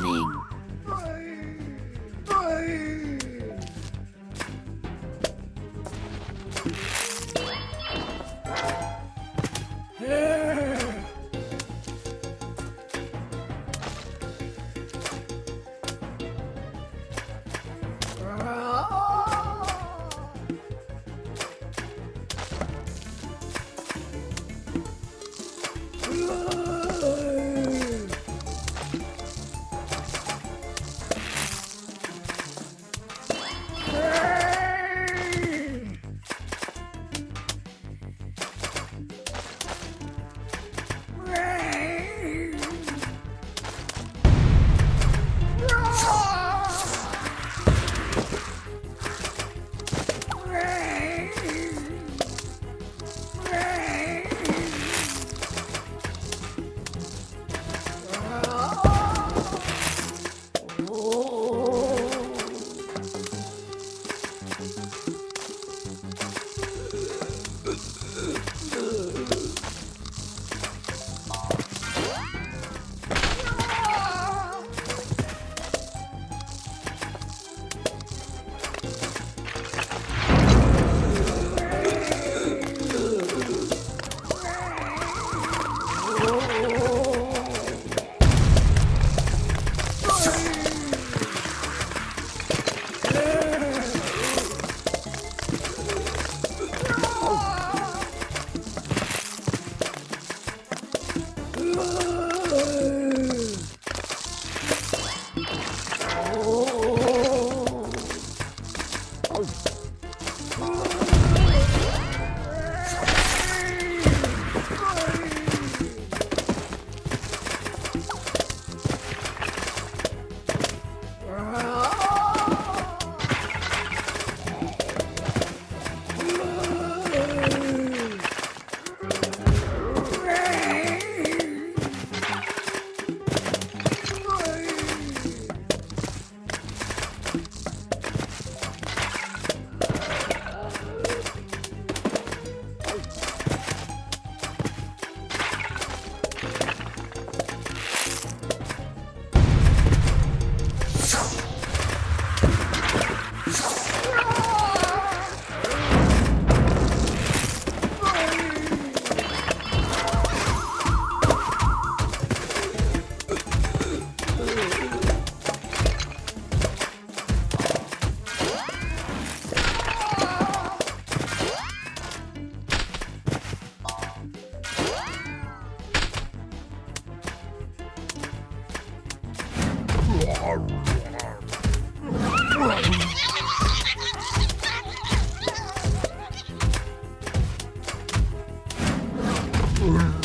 coming. Bye. Finish!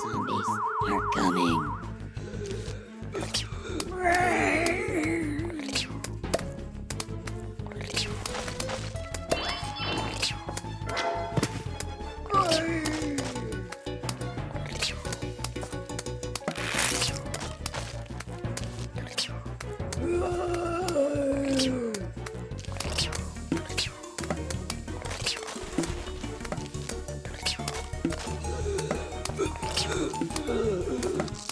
Zombies are coming. うん。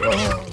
Oh.